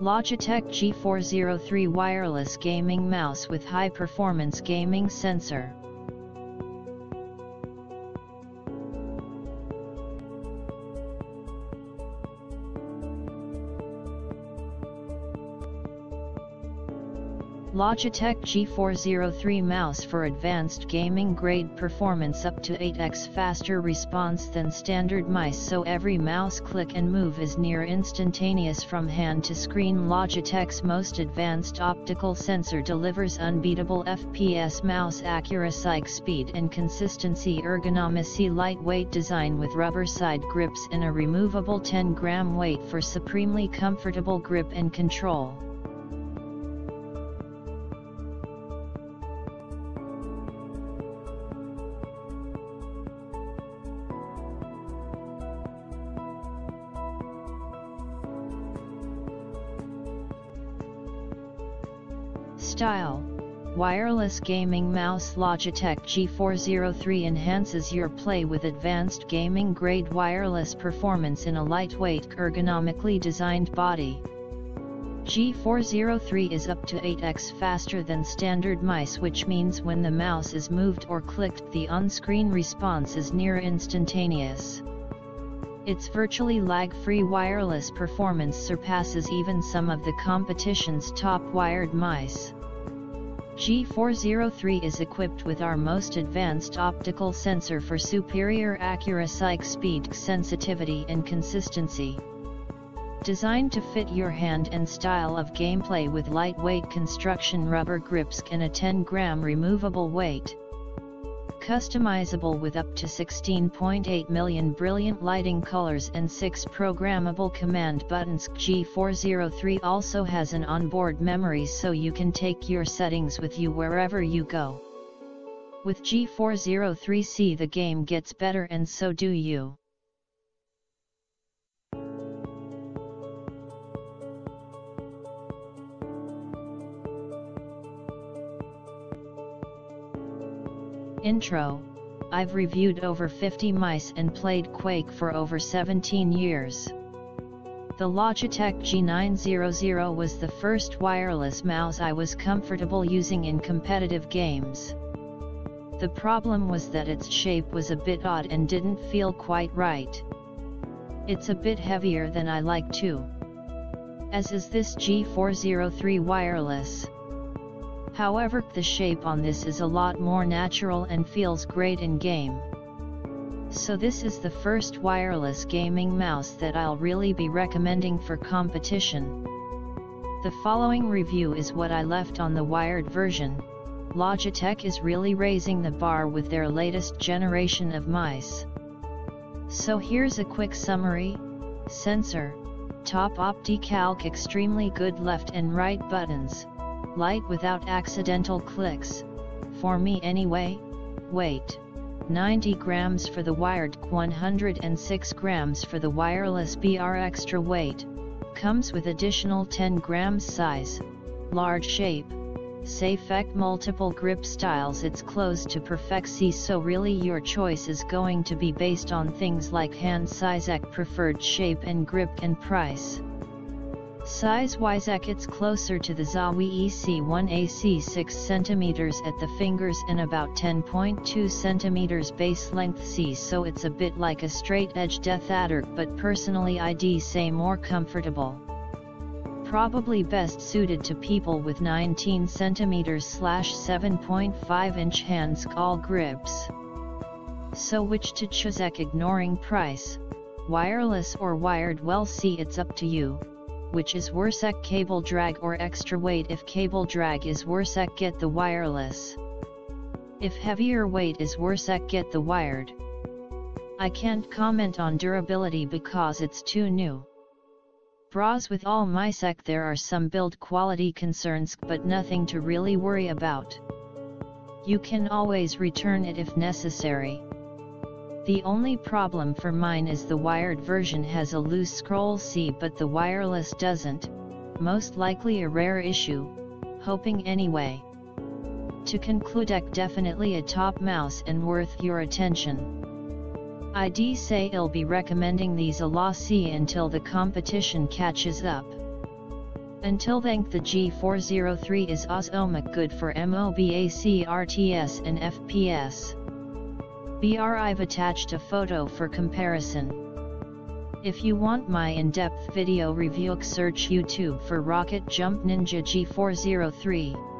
Logitech G403 wireless gaming mouse with high performance gaming sensor. Logitech G403 mouse for advanced gaming grade performance up to 8x faster response than standard mice so every mouse click and move is near instantaneous from hand to screen Logitech's most advanced optical sensor delivers unbeatable FPS mouse accuracy speed and consistency ergonomicy lightweight design with rubber side grips and a removable 10 gram weight for supremely comfortable grip and control. Style Wireless gaming mouse Logitech G403 enhances your play with advanced gaming grade wireless performance in a lightweight ergonomically designed body. G403 is up to 8x faster than standard mice which means when the mouse is moved or clicked the on-screen response is near instantaneous. Its virtually lag-free wireless performance surpasses even some of the competition's top wired mice. G403 is equipped with our most advanced optical sensor for superior accuracy speed sensitivity and consistency. Designed to fit your hand and style of gameplay with lightweight construction rubber grips and a 10 gram removable weight customizable with up to 16.8 million brilliant lighting colors and 6 programmable command buttons. G403 also has an onboard memory so you can take your settings with you wherever you go. With G403C the game gets better and so do you. Intro I've reviewed over 50 mice and played Quake for over 17 years. The Logitech G900 was the first wireless mouse I was comfortable using in competitive games. The problem was that its shape was a bit odd and didn't feel quite right. It's a bit heavier than I like too. As is this G403 wireless. However, the shape on this is a lot more natural and feels great in game. So this is the first wireless gaming mouse that I'll really be recommending for competition. The following review is what I left on the wired version. Logitech is really raising the bar with their latest generation of mice. So here's a quick summary. Sensor, top OptiCalc extremely good left and right buttons, light without accidental clicks, for me anyway, weight. 90 grams for the wired 106 grams for the wireless BR extra weight, comes with additional 10 grams size, large shape, Safec multiple grip styles. It's close to perfecy so really your choice is going to be based on things like hand size preferred shape and grip and price. Size-wise it's closer to the Zowie EC1AC 6 cm at the fingers and about 10.2 cm base length C so it's a bit like a straight edge DeathAdder but personally I'd say more comfortable. Probably best suited to people with 19 cm slash 7.5 inch hands all grips. So which to choose ignoring price, wireless or wired well see it's up to you which is worse cable drag or extra weight if cable drag is worse get the wireless. If heavier weight is worse get the wired. I can't comment on durability because it's too new. Bras with all my sec there are some build quality concerns but nothing to really worry about. You can always return it if necessary. The only problem for mine is the wired version has a loose scroll C but the wireless doesn't, most likely a rare issue, hoping anyway. To conclude definitely a top mouse and worth your attention. I'd say I'll be recommending these a la C until the competition catches up. Until then the G403 is Osmomic good for MOBAC RTS and FPS. BR I've attached a photo for comparison. If you want my in-depth video review search YouTube for Rocket Jump Ninja G403.